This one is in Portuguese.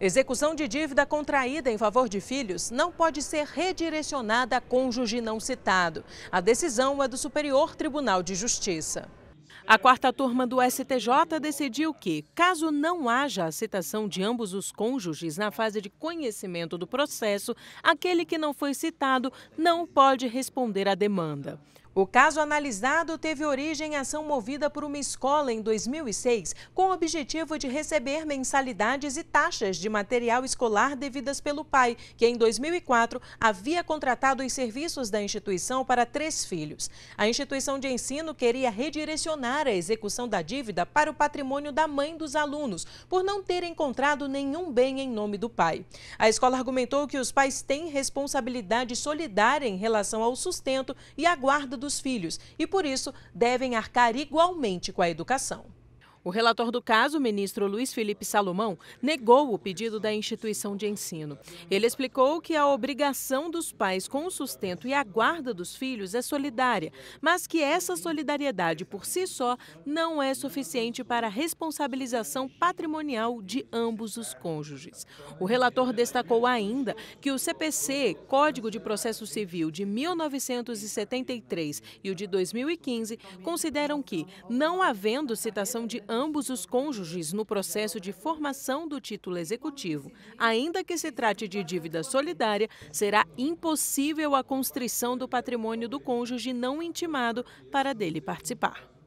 Execução de dívida contraída em favor de filhos não pode ser redirecionada a cônjuge não citado. A decisão é do Superior Tribunal de Justiça. A quarta turma do STJ decidiu que, caso não haja a citação de ambos os cônjuges na fase de conhecimento do processo, aquele que não foi citado não pode responder à demanda. O caso analisado teve origem em ação movida por uma escola em 2006, com o objetivo de receber mensalidades e taxas de material escolar devidas pelo pai, que em 2004 havia contratado os serviços da instituição para três filhos. A instituição de ensino queria redirecionar a execução da dívida para o patrimônio da mãe dos alunos, por não ter encontrado nenhum bem em nome do pai. A escola argumentou que os pais têm responsabilidade solidária em relação ao sustento e à guarda dos dos filhos e, por isso, devem arcar igualmente com a educação. O relator do caso, ministro Luiz Felipe Salomão, negou o pedido da instituição de ensino. Ele explicou que a obrigação dos pais com o sustento e a guarda dos filhos é solidária, mas que essa solidariedade por si só não é suficiente para a responsabilização patrimonial de ambos os cônjuges. O relator destacou ainda que o CPC, Código de Processo Civil de 1973 e o de 2015, consideram que, não havendo citação de ambos os cônjuges no processo de formação do título executivo, ainda que se trate de dívida solidária, será impossível a constrição do patrimônio do cônjuge não intimado para dele participar.